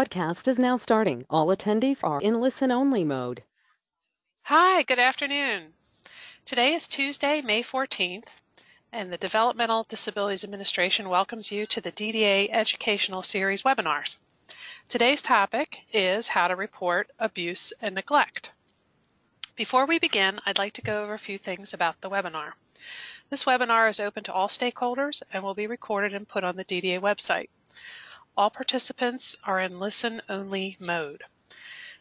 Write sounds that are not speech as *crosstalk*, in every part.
The podcast is now starting. All attendees are in listen-only mode. Hi, good afternoon. Today is Tuesday, May 14th, and the Developmental Disabilities Administration welcomes you to the DDA Educational Series webinars. Today's topic is how to report abuse and neglect. Before we begin, I'd like to go over a few things about the webinar. This webinar is open to all stakeholders and will be recorded and put on the DDA website. All participants are in listen-only mode.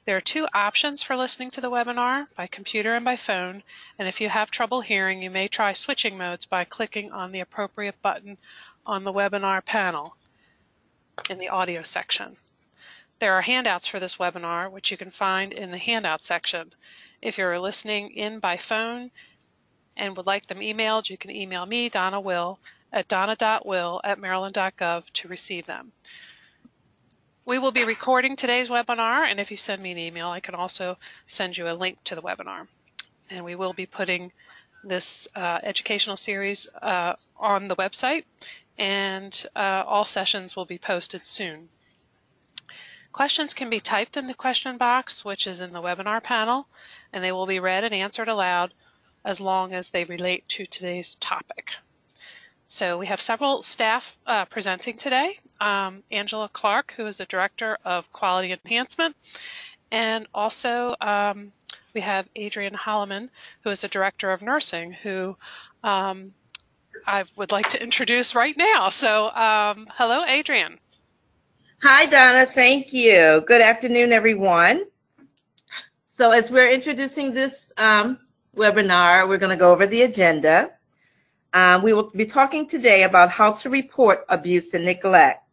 There are two options for listening to the webinar, by computer and by phone, and if you have trouble hearing, you may try switching modes by clicking on the appropriate button on the webinar panel in the audio section. There are handouts for this webinar, which you can find in the handout section. If you're listening in by phone and would like them emailed, you can email me, Donna Will, at donna.will at maryland.gov to receive them. We will be recording today's webinar, and if you send me an email, I can also send you a link to the webinar. And we will be putting this uh, educational series uh, on the website, and uh, all sessions will be posted soon. Questions can be typed in the question box, which is in the webinar panel, and they will be read and answered aloud as long as they relate to today's topic. So we have several staff uh, presenting today. Um, Angela Clark, who is the Director of Quality Enhancement, and also um, we have Adrian Holloman, who is the Director of Nursing, who um, I would like to introduce right now. So um, hello, Adrian. Hi, Donna. Thank you. Good afternoon, everyone. So as we're introducing this um, webinar, we're going to go over the agenda. Um, we will be talking today about how to report abuse and neglect.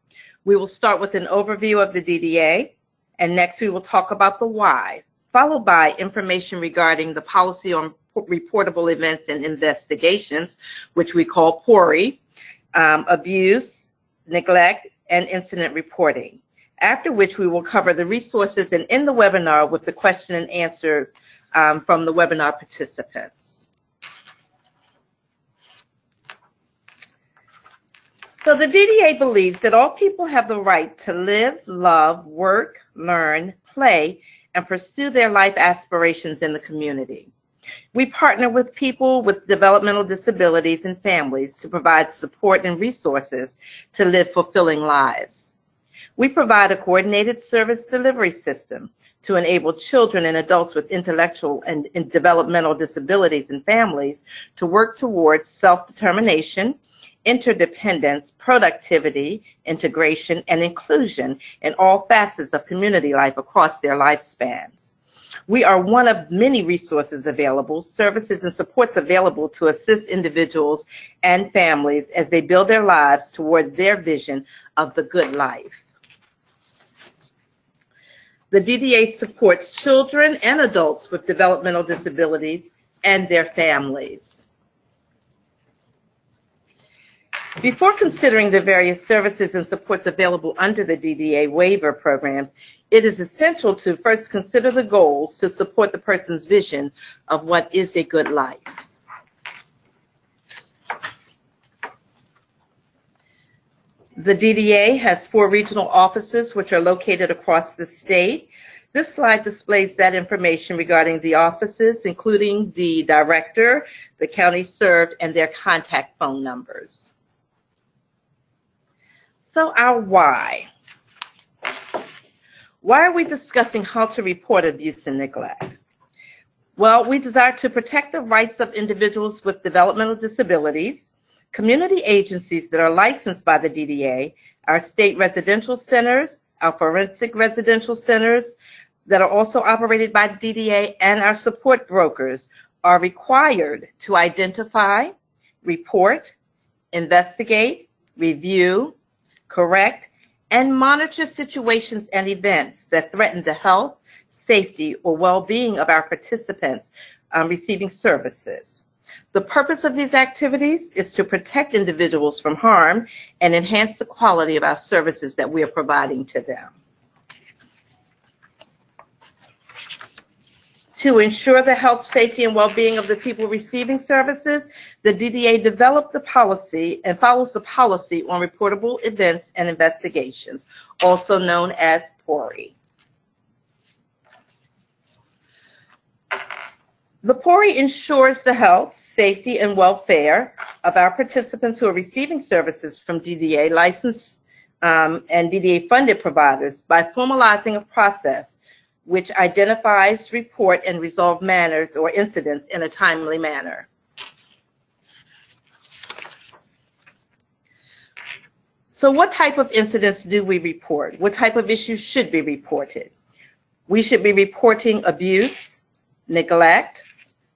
We will start with an overview of the DDA, and next we will talk about the why, followed by information regarding the policy on reportable events and investigations, which we call PORI, um, abuse, neglect, and incident reporting. After which we will cover the resources and end the webinar with the question and answers um, from the webinar participants. So the DDA believes that all people have the right to live, love, work, learn, play, and pursue their life aspirations in the community. We partner with people with developmental disabilities and families to provide support and resources to live fulfilling lives. We provide a coordinated service delivery system to enable children and adults with intellectual and, and developmental disabilities and families to work towards self-determination, interdependence, productivity, integration, and inclusion in all facets of community life across their lifespans. We are one of many resources available, services and supports available to assist individuals and families as they build their lives toward their vision of the good life. The DDA supports children and adults with developmental disabilities and their families. Before considering the various services and supports available under the DDA waiver programs, it is essential to first consider the goals to support the person's vision of what is a good life. The DDA has four regional offices which are located across the state. This slide displays that information regarding the offices, including the director, the county served, and their contact phone numbers. So our why. Why are we discussing how to report abuse and neglect? Well, we desire to protect the rights of individuals with developmental disabilities, community agencies that are licensed by the DDA, our state residential centers, our forensic residential centers that are also operated by DDA, and our support brokers are required to identify, report, investigate, review, correct, and monitor situations and events that threaten the health, safety, or well-being of our participants um, receiving services. The purpose of these activities is to protect individuals from harm and enhance the quality of our services that we are providing to them. To ensure the health, safety, and well-being of the people receiving services, the DDA developed the policy and follows the policy on reportable events and investigations, also known as PORI. The PORI ensures the health, safety, and welfare of our participants who are receiving services from DDA licensed um, and DDA funded providers by formalizing a process which identifies, report, and resolve manners or incidents in a timely manner. So what type of incidents do we report? What type of issues should be reported? We should be reporting abuse, neglect,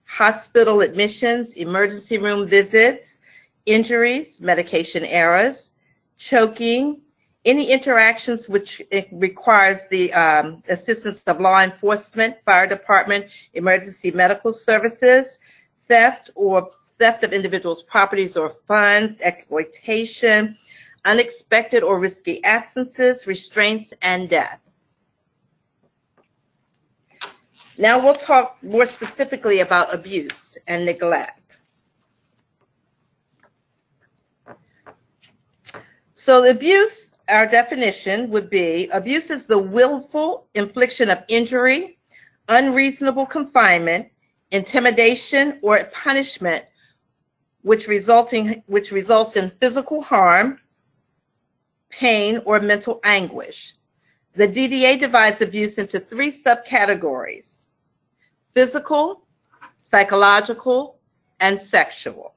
hospital admissions, emergency room visits, injuries, medication errors, choking, any interactions which requires the um, assistance of law enforcement, fire department, emergency medical services, theft or theft of individuals' properties or funds, exploitation, unexpected or risky absences, restraints, and death. Now we'll talk more specifically about abuse and neglect. So abuse our definition would be abuse is the willful infliction of injury, unreasonable confinement, intimidation, or punishment which resulting which results in physical harm, pain, or mental anguish. The DDA divides abuse into three subcategories: physical, psychological, and sexual.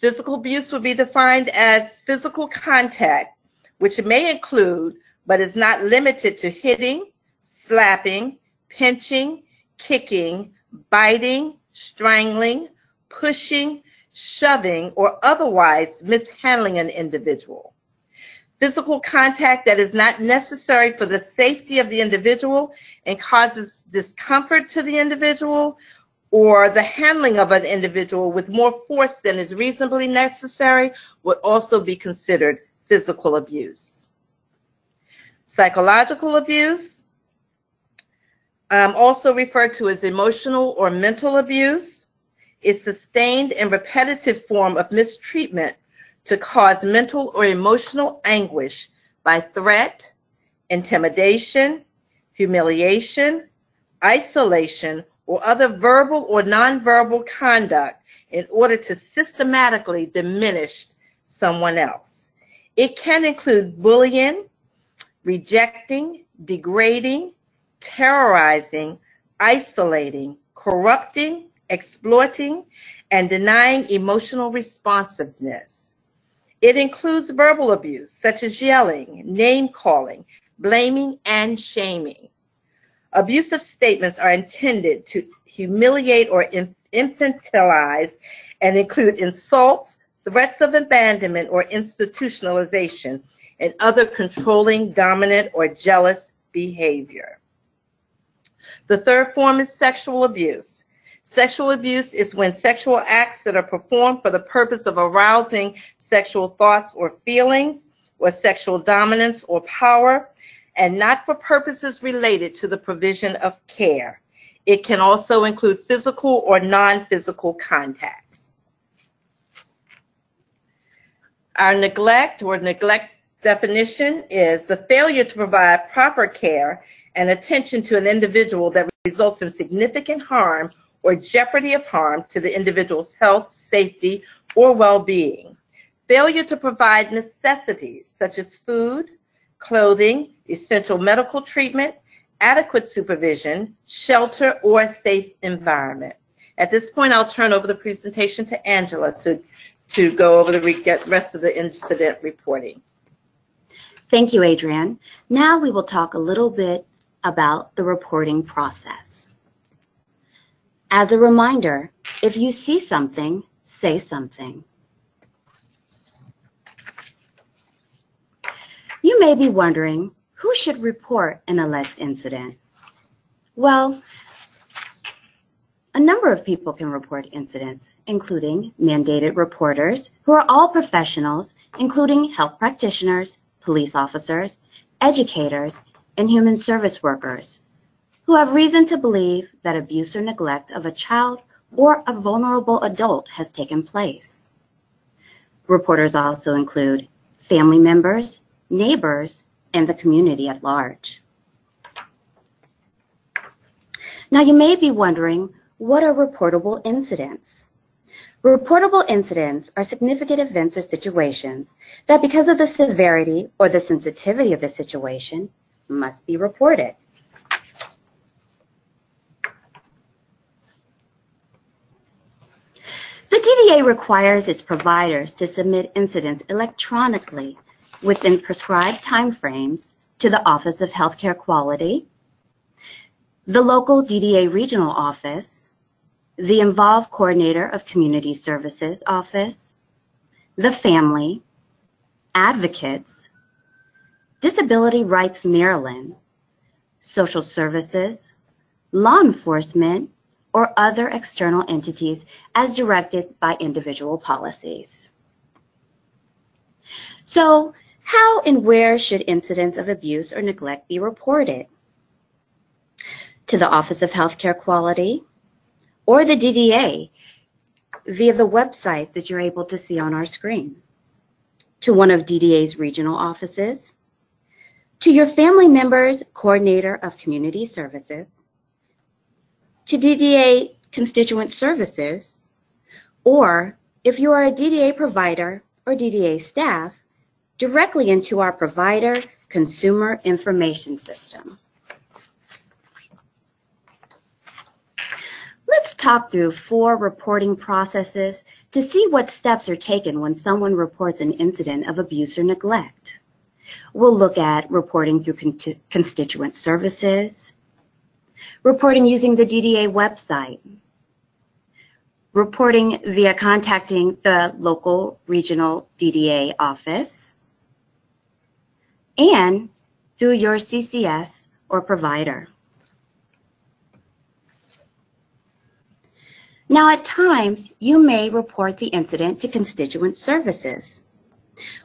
Physical abuse would be defined as physical contact, which may include, but is not limited to hitting, slapping, pinching, kicking, biting, strangling, pushing, shoving, or otherwise mishandling an individual. Physical contact that is not necessary for the safety of the individual and causes discomfort to the individual or the handling of an individual with more force than is reasonably necessary would also be considered physical abuse. Psychological abuse, um, also referred to as emotional or mental abuse, is sustained and repetitive form of mistreatment to cause mental or emotional anguish by threat, intimidation, humiliation, isolation, or other verbal or nonverbal conduct in order to systematically diminish someone else. It can include bullying, rejecting, degrading, terrorizing, isolating, corrupting, exploiting, and denying emotional responsiveness. It includes verbal abuse, such as yelling, name calling, blaming, and shaming. Abusive statements are intended to humiliate or infantilize and include insults, threats of abandonment or institutionalization, and other controlling, dominant, or jealous behavior. The third form is sexual abuse. Sexual abuse is when sexual acts that are performed for the purpose of arousing sexual thoughts or feelings, or sexual dominance or power, and not for purposes related to the provision of care. It can also include physical or non-physical contacts. Our neglect or neglect definition is the failure to provide proper care and attention to an individual that results in significant harm or jeopardy of harm to the individual's health, safety, or well-being. Failure to provide necessities such as food, clothing, essential medical treatment, adequate supervision, shelter, or a safe environment. At this point, I'll turn over the presentation to Angela to, to go over the rest of the incident reporting. Thank you, Adrienne. Now we will talk a little bit about the reporting process. As a reminder, if you see something, say something. You may be wondering, who should report an alleged incident? Well, a number of people can report incidents, including mandated reporters, who are all professionals, including health practitioners, police officers, educators, and human service workers, who have reason to believe that abuse or neglect of a child or a vulnerable adult has taken place. Reporters also include family members, neighbors, and the community at large. Now you may be wondering, what are reportable incidents? Reportable incidents are significant events or situations that because of the severity or the sensitivity of the situation must be reported. The DDA requires its providers to submit incidents electronically within prescribed timeframes to the Office of Healthcare Quality, the local DDA regional office, the involved coordinator of community services office, the family, advocates, Disability Rights Maryland, social services, law enforcement, or other external entities as directed by individual policies. So how and where should incidents of abuse or neglect be reported? To the Office of Healthcare Quality or the DDA via the websites that you're able to see on our screen. To one of DDA's regional offices, to your family member's coordinator of community services, to DDA constituent services, or if you are a DDA provider or DDA staff, directly into our provider consumer information system. Let's talk through four reporting processes to see what steps are taken when someone reports an incident of abuse or neglect. We'll look at reporting through con constituent services, reporting using the DDA website, reporting via contacting the local regional DDA office, and through your CCS or provider. Now, at times, you may report the incident to constituent services.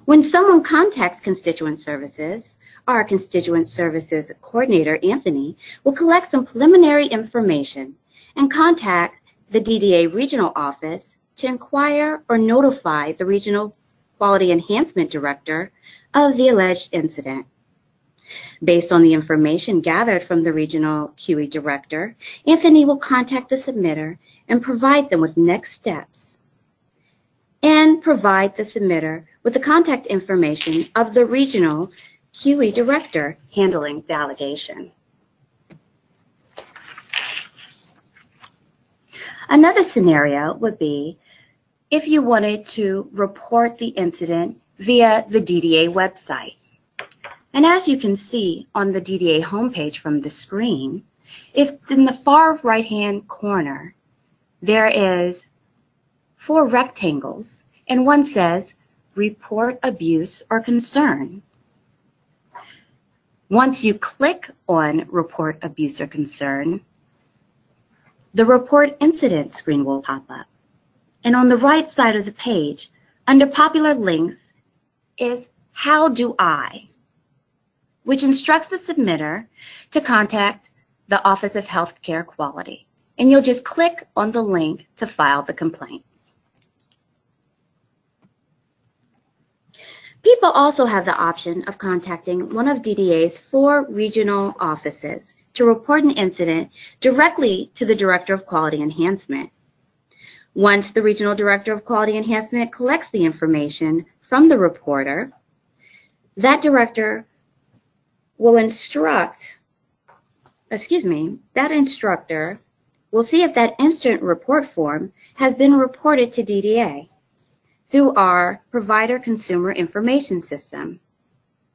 When someone contacts constituent services, our constituent services coordinator, Anthony, will collect some preliminary information and contact the DDA regional office to inquire or notify the regional quality enhancement director of the alleged incident. Based on the information gathered from the regional QE director, Anthony will contact the submitter and provide them with next steps and provide the submitter with the contact information of the regional QE director handling the allegation. Another scenario would be if you wanted to report the incident via the DDA website. And as you can see on the DDA homepage from the screen, if in the far right-hand corner, there is four rectangles, and one says, report abuse or concern. Once you click on report abuse or concern, the report incident screen will pop up. And on the right side of the page, under popular links, is How Do I? which instructs the submitter to contact the Office of Healthcare Quality. And you'll just click on the link to file the complaint. People also have the option of contacting one of DDA's four regional offices to report an incident directly to the Director of Quality Enhancement. Once the Regional Director of Quality Enhancement collects the information from the reporter, that director will instruct, excuse me, that instructor will see if that incident report form has been reported to DDA through our provider consumer information system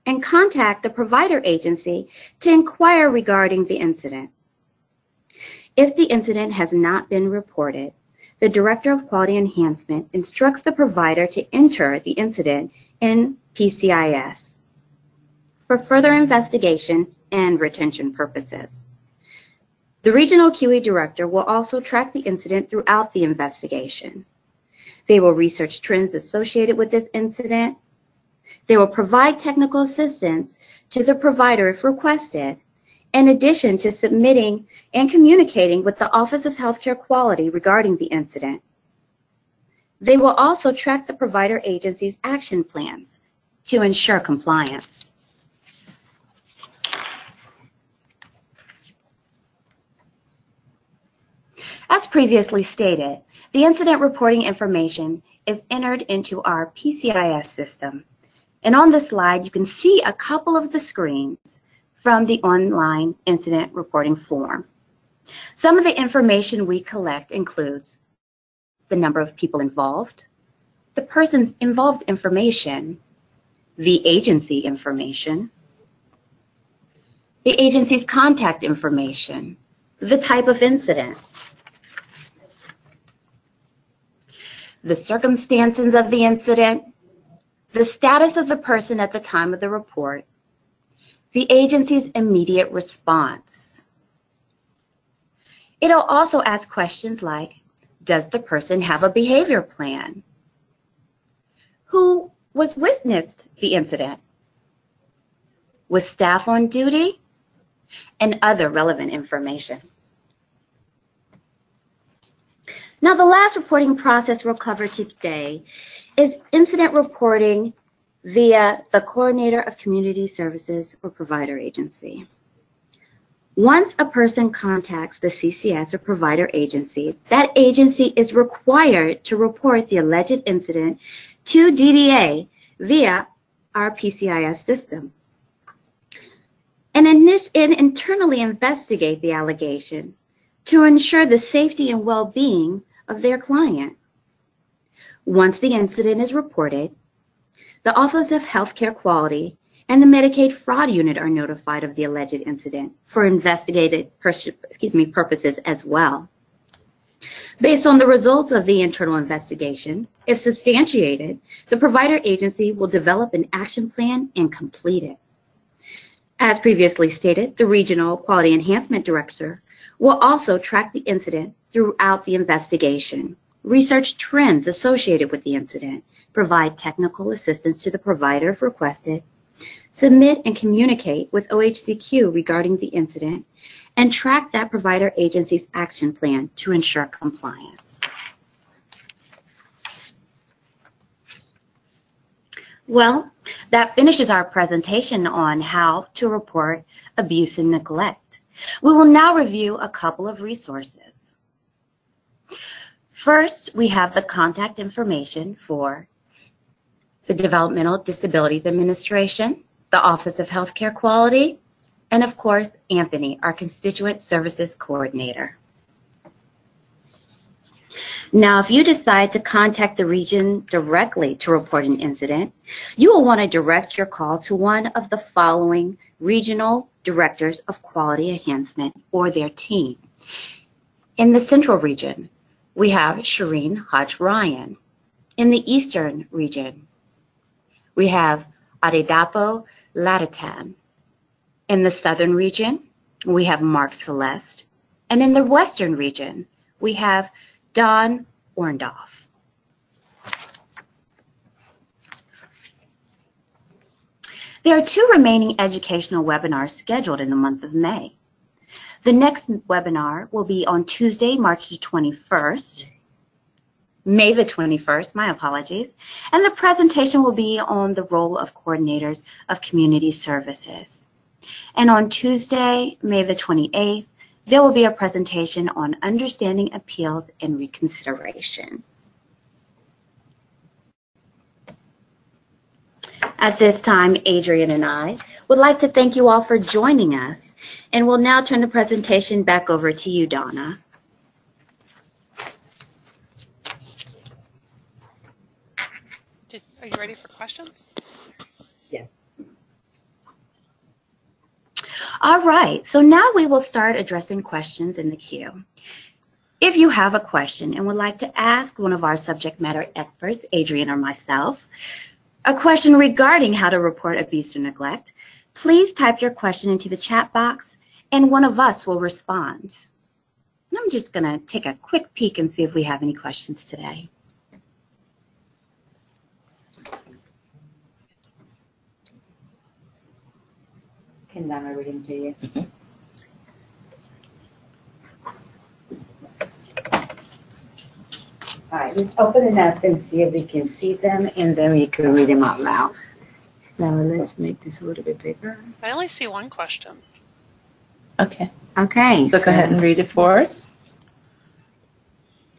and contact the provider agency to inquire regarding the incident. If the incident has not been reported, the Director of Quality Enhancement instructs the provider to enter the incident in PCIS for further investigation and retention purposes. The Regional QE Director will also track the incident throughout the investigation. They will research trends associated with this incident. They will provide technical assistance to the provider if requested, in addition to submitting and communicating with the Office of Healthcare Quality regarding the incident. They will also track the provider agency's action plans to ensure compliance. As previously stated, the incident reporting information is entered into our PCIS system. And on the slide, you can see a couple of the screens from the online incident reporting form. Some of the information we collect includes the number of people involved, the person's involved information, the agency information, the agency's contact information, the type of incident, the circumstances of the incident, the status of the person at the time of the report, the agency's immediate response. It'll also ask questions like, does the person have a behavior plan? Who was witnessed the incident? Was staff on duty? And other relevant information. Now, the last reporting process we'll cover today is incident reporting via the Coordinator of Community Services or Provider Agency. Once a person contacts the CCS or provider agency, that agency is required to report the alleged incident to DDA via our PCIS system and, and internally investigate the allegation to ensure the safety and well-being of their client. Once the incident is reported, the Office of Healthcare Quality and the Medicaid Fraud Unit are notified of the alleged incident for investigative excuse me, purposes as well. Based on the results of the internal investigation, if substantiated, the provider agency will develop an action plan and complete it. As previously stated, the Regional Quality Enhancement Director will also track the incident throughout the investigation, research trends associated with the incident, provide technical assistance to the provider if requested, submit and communicate with OHCQ regarding the incident, and track that provider agency's action plan to ensure compliance. Well, that finishes our presentation on how to report abuse and neglect. We will now review a couple of resources. First, we have the contact information for the Developmental Disabilities Administration, the Office of Healthcare Quality, and of course, Anthony, our Constituent Services Coordinator. Now, if you decide to contact the region directly to report an incident, you will want to direct your call to one of the following regional directors of quality enhancement or their team. In the central region, we have Shireen Hodge Ryan. In the eastern region, we have Adedapo Latitan. In the southern region, we have Mark Celeste. And in the western region, we have Don Orndorff. There are two remaining educational webinars scheduled in the month of May. The next webinar will be on Tuesday, March the 21st, May the 21st, my apologies, and the presentation will be on the role of coordinators of community services. And on Tuesday, May the 28th, there will be a presentation on understanding appeals and reconsideration. At this time, Adrian and I would like to thank you all for joining us, and we'll now turn the presentation back over to you, Donna. Did, are you ready for questions? Yes. All right, so now we will start addressing questions in the queue. If you have a question and would like to ask one of our subject matter experts, Adrian or myself, a question regarding how to report abuse or neglect, please type your question into the chat box and one of us will respond. And I'm just going to take a quick peek and see if we have any questions today. Can Donna read them to you? Mm-hmm. All right, let's open it up and see if we can see them, and then we can read them out loud. So let's make this a little bit bigger. I only see one question. Okay. Okay. So go ahead and read it for us.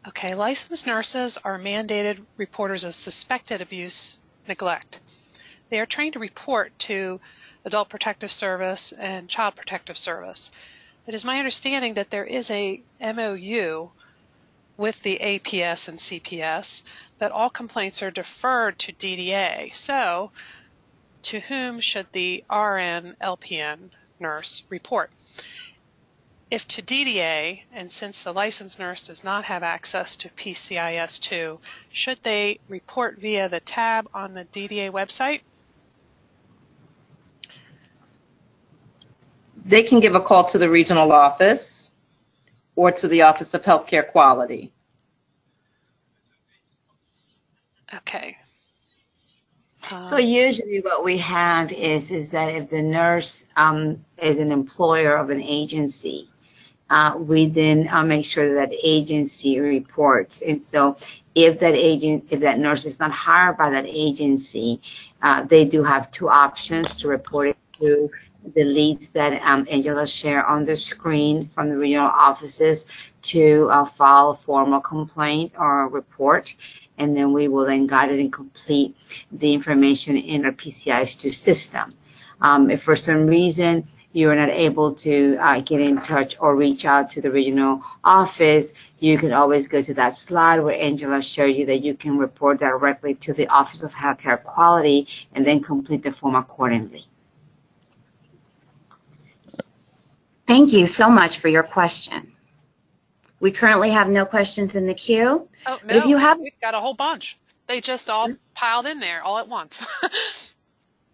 Okay, licensed nurses are mandated reporters of suspected abuse neglect. They are trained to report to Adult Protective Service and Child Protective Service. It is my understanding that there is a MOU with the APS and CPS that all complaints are deferred to DDA. So, to whom should the RN LPN nurse report? If to DDA, and since the licensed nurse does not have access to PCIS2, should they report via the tab on the DDA website? They can give a call to the regional office or to the Office of Healthcare Quality. Okay. So Um, usually what we have is, is that if the nurse um, is an employer of an agency, uh, we then uh, make sure that the agency reports. And so if that agent, if that nurse is not hired by that agency, uh, they do have two options to report it to the leads that um, Angela shared on the screen from the regional offices to uh, file a formal complaint or report. And then we will then guide it and complete the information in our PCIS2 system. Um, if for some reason you're not able to uh, get in touch or reach out to the regional office, you can always go to that slide where Angela showed you that you can report directly to the Office of Healthcare Quality and then complete the form accordingly. Thank you so much for your question. We currently have no questions in the queue. oh, if you have- we've got a whole bunch. They just all piled in there all at once. *laughs*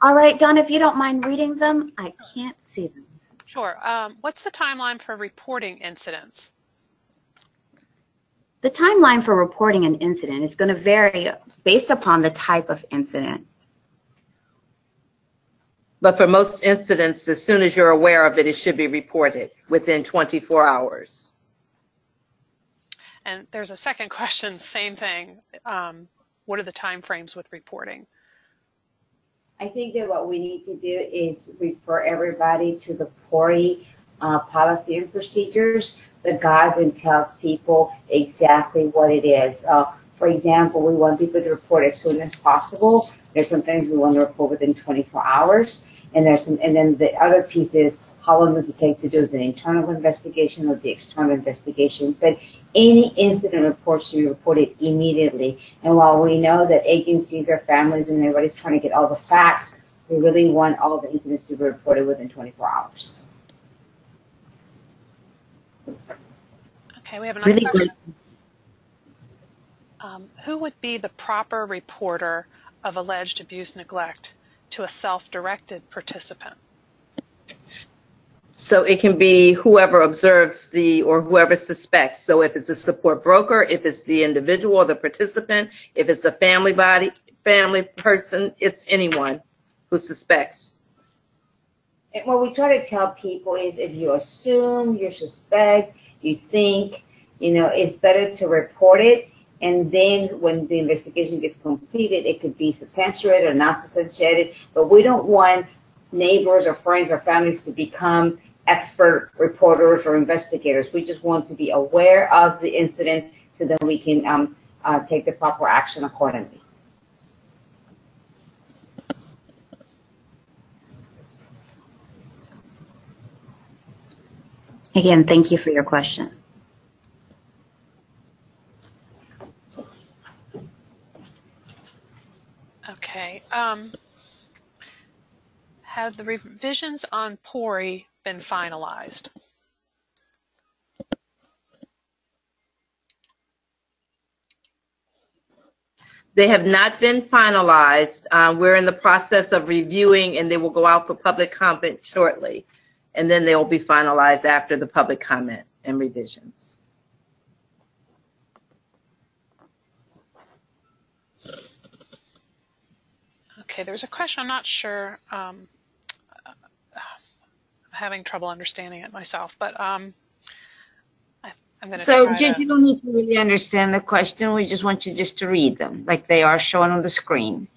All right, Don, if you don't mind reading them, I can't see them. sure. Um, what's the timeline for reporting incidents? The timeline for reporting an incident is going to vary based upon the type of incident. But for most incidents, as soon as you're aware of it, it should be reported within 24 hours. And there's a second question, same thing. Um, what are the time frames with reporting? I think that what we need to do is refer everybody to the PORI uh, policy and procedures that guides and tells people exactly what it is. Uh, for example, we want people to report as soon as possible. There's some things we want to report within 24 hours, and there's some, and then the other piece is how long does it take to do the internal investigation or the external investigation. But any incident report should be reported immediately. And while we know that agencies or families and everybody's trying to get all the facts, we really want all the incidents to be reported within 24 hours. Okay, we have another Really question. Um, who would be the proper reporter of alleged abuse neglect to a self-directed participant? So it can be whoever observes the, or whoever suspects. So if it's a support broker, if it's the individual or the participant, if it's a family body, family person, it's anyone who suspects. And what we try to tell people is if you assume, you suspect, you think, you know, it's better to report it. And then when the investigation gets completed, it could be substantiated or not substantiated. But we don't want neighbors or friends or families to become expert reporters or investigators. We just want to be aware of the incident so that we can um, uh, take the proper action accordingly. Again, thank you for your question. Okay. Um, have the revisions on PORI been finalized? They have not been finalized. Uh, We're in the process of reviewing and they will go out for public comment shortly. And then they will be finalized after the public comment and revisions. Okay, there's a question. I'm not sure. Um, I'm having trouble understanding it myself, but um, I, I'm going to So to, you don't need to really understand the question. We just want you just to read them like they are shown on the screen.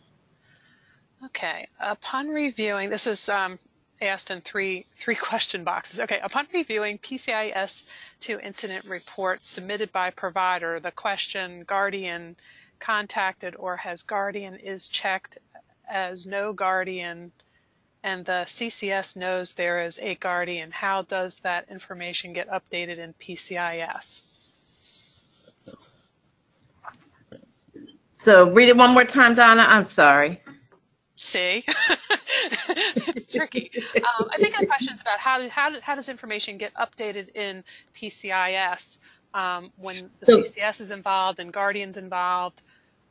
okay. Upon reviewing, this is um, asked in three three *laughs* question boxes. Okay. Upon reviewing PCIS 2 incident reports submitted by provider, the question guardian contacted or has guardian is checked as no guardian and the CCS knows there is a guardian. How does that information get updated in PCIS? So read it one more time, Donna. I'm sorry. See, *laughs* it's tricky. Um, I think the question's about how, how, how does information get updated in PCIS um, when the So- CCS is involved and Guardian's involved.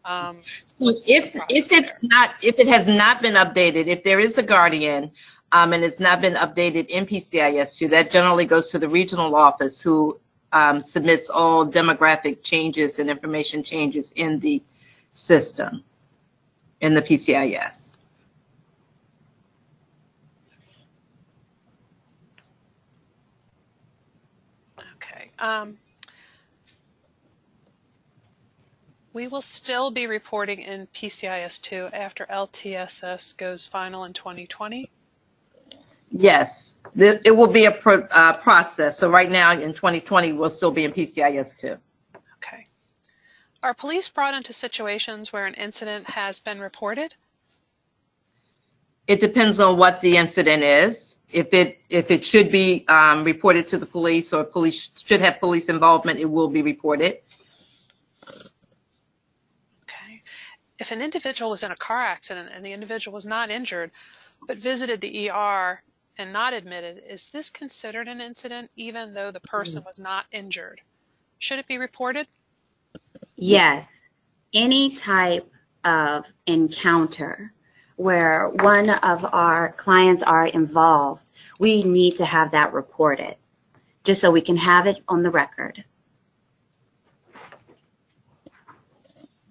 Um, If, if it's there? not, if it has not been updated, if there is a guardian, um, and it's not been updated in PCIS two, that generally goes to the regional office who, um, submits all demographic changes and information changes in the system, in the PCIS. okay. Um, we will still be reporting in PCIS 2 after LTSS goes final in 2020. Yes, it will be a pro, uh, process. So right now in 2020, we'll still be in PCIS two. Okay. Are police brought into situations where an incident has been reported? It depends on what the incident is. If it, if it should be um, reported to the police or police should have police involvement, it will be reported. Okay. If an individual was in a car accident and the individual was not injured, but visited the ER and not admitted, is this considered an incident even though the person was not injured? Should it be reported? Yes, any type of encounter where one of our clients are involved, we need to have that reported, just so we can have it on the record.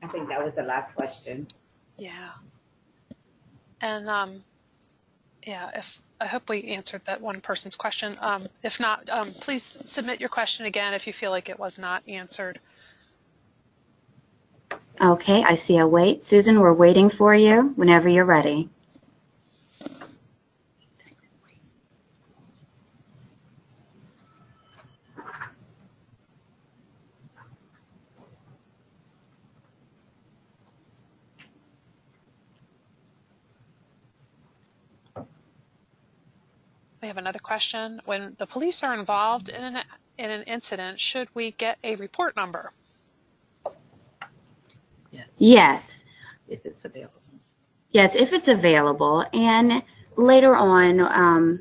I think that was the last question. Yeah. And um, yeah, if I hope we answered that one person's question. Um, if not, um, please submit your question again if you feel like it was not answered. Okay, I see a wait. Susan, we're waiting for you whenever you're ready. Another question. When the police are involved in an in an incident, should we get a report number? Yes, yes. If it's available. yes, if it's available, and later on um,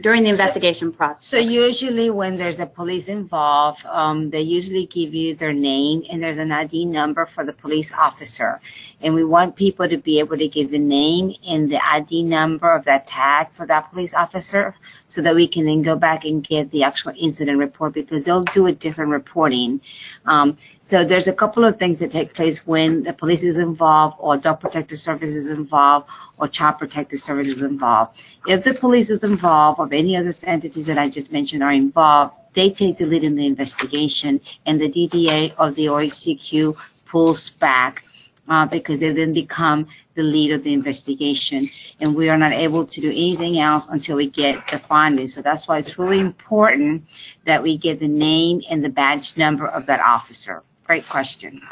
during the So- investigation process. So usually when there's a police involved, um, they usually give you their name and there's an ID number for the police officer. And we want people to be able to give the name and the ID number of that tag for that police officer so that we can then go back and get the actual incident report because they'll do a different reporting. Um, so there's a couple of things that take place when the police is involved or dog protective services involved or child protective services involved. If the police is involved or any other entities that I just mentioned are involved, they take the lead in the investigation and the DDA or the OHCQ pulls back uh, because they then become the lead of the investigation. And we are not able to do anything else until we get the findings. So that's why it's really important that we get the name and the badge number of that officer. Great question.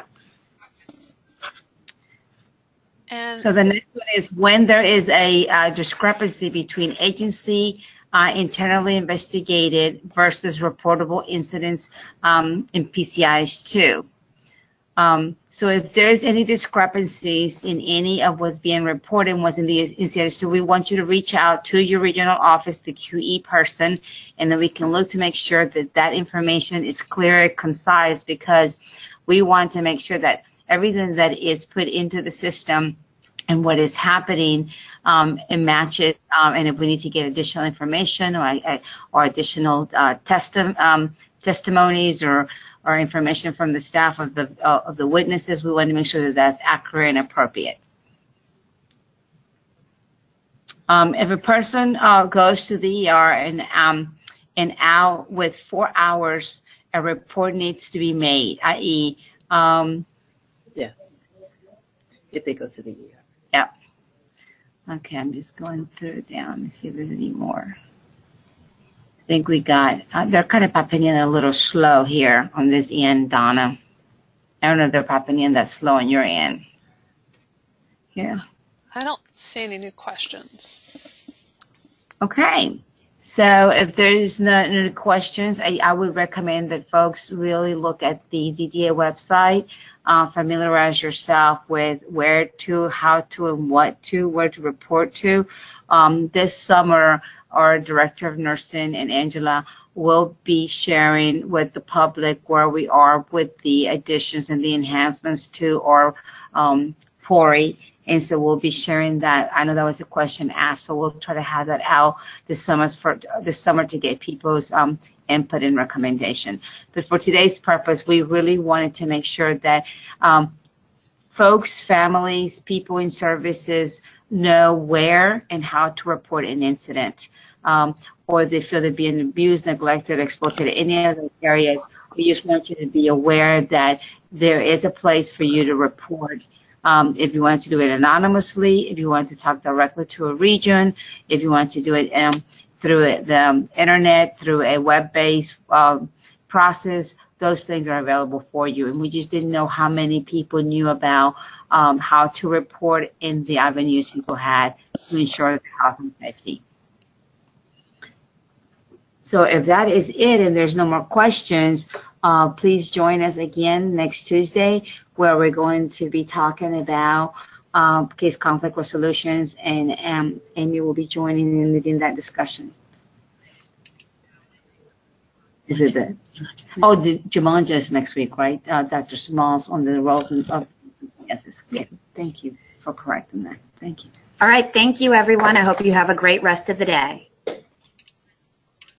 And So the next one is when there is a uh, discrepancy between agency uh, internally investigated versus reportable incidents um, in PCIS 2. Um, so if there's any discrepancies in any of what's being reported and what's in the PCIS 2, we want you to reach out to your regional office, the QE person, and then we can look to make sure that that information is clear and concise because we want to make sure that everything that is put into the system and what is happening um, it matches um, and if we need to get additional information or, or additional uh, testi- um, testimonies or, or information from the staff of the uh, of the witnesses we want to make sure that that's accurate and appropriate um, if a person uh, goes to the ER and um, and out with four hours a report needs to be made, i.e., um, Yes. If they go to the year. Okay, I'm just going through it down see if there's any more. I think we got, uh, they're kind of popping in a little slow here on this end, Donna. I don't know if they're popping in that slow on your end. Yeah, I don't see any new questions. okay. So if there's no, no questions, I, I would recommend that folks really look at the DDA website, uh, familiarize yourself with where to, how to, and what to, where to report to. Um, this summer, our Director of Nursing and Angela will be sharing with the public where we are with the additions and the enhancements to our um, PORII. And so we'll be sharing that. I know that was a question asked, so we'll try to have that out this summer for this summer to get people's um, input and recommendation. But for today's purpose, we really wanted to make sure that um, folks, families, people in services know where and how to report an incident. Um, or they feel they're being abused, neglected, exploited any other areas, we just want you to be aware that there is a place for you to report. Um, if you want to do it anonymously, if you want to talk directly to a region, if you want to do it um, through the um, internet, through a web-based um, process, those things are available for you. And we just didn't know how many people knew about um, how to report in the avenues people had to ensure their health and safety. So if that is it and there's no more questions, uh, please join us again next Tuesday where we're going to be talking about um, case conflict resolutions and um, Amy will be joining in leading that discussion. Is it the, oh, the Jamanja is next week, right? Uh, Dr. Smalls on the roles of, yes, it's good. Thank you for correcting that. Thank you. All right, thank you, everyone. I hope you have a great rest of the day.